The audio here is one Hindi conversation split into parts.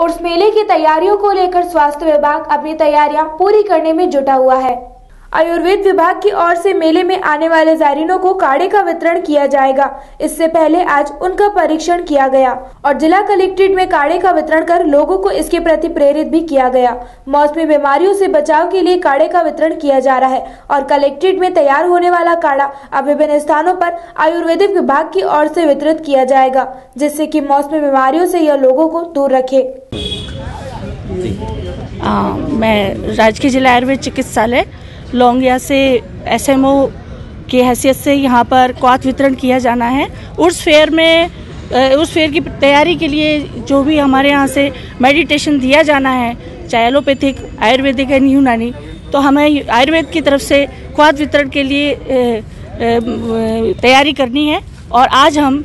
उर्स मेले की तैयारियों को लेकर स्वास्थ्य विभाग अपनी तैयारियाँ पूरी करने में जुटा हुआ है। आयुर्वेद विभाग की ओर से मेले में आने वाले जायरीनों को काढ़े का वितरण किया जाएगा। इससे पहले आज उनका परीक्षण किया गया और जिला कलेक्ट्रेट में काढ़े का वितरण कर लोगों को इसके प्रति प्रेरित भी किया गया। मौसमी बीमारियों से बचाव के लिए काढ़े का वितरण किया जा रहा है और कलेक्ट्रेट में तैयार होने वाला काढ़ा अब विभिन्न स्थानों पर आयुर्वेदिक विभाग की ओर से वितरित किया जाएगा जिससे की मौसमी बीमारियों से यह लोगों को दूर रखे। आ, मैं राजकीय जिला आयुर्वेद चिकित्सालय लौंगिया से एसएमओ की हैसियत से यहाँ पर क्वाथ वितरण किया जाना है। उर्स फेयर में उस फेयर की तैयारी के लिए जो भी हमारे यहाँ से मेडिटेशन दिया जाना है, चाहे एलोपैथिक, आयुर्वेदिक एंड यूनानी तो हमें आयुर्वेद की तरफ़ से क्वाथ वितरण के लिए तैयारी करनी है और आज हम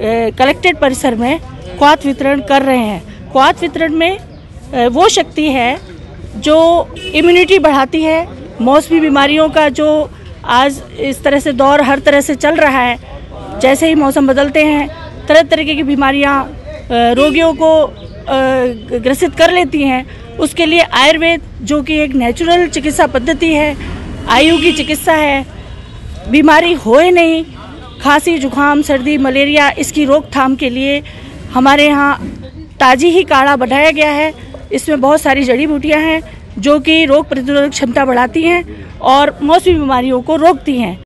कलेक्टेड परिसर में क्वाथ वितरण कर रहे हैं। क्वाथ वितरण में वो शक्ति है जो इम्यूनिटी बढ़ाती है मौसमी बीमारियों का जो आज इस तरह से दौर हर तरह से चल रहा है, जैसे ही मौसम बदलते हैं, तरह तरीके की बीमारियाँ रोगियों को ग्रसित कर लेती हैं। उसके लिए आयुर्वेद, जो कि एक नेचुरल चिकित्सा पद्धति है, आयु की चिकित्सा है, बीमारी होए नहीं। खांसी, जुकाम, सर्दी, मलेरिया, इसकी रोकथाम के लिए हमारे यहाँ ताज़ी ही काढ़ा बढ़ाया गया है। इसमें बहुत सारी जड़ी बूटियाँ हैं। जो कि रोग प्रतिरोधक क्षमता बढ़ाती हैं और मौसमी बीमारियों को रोकती हैं।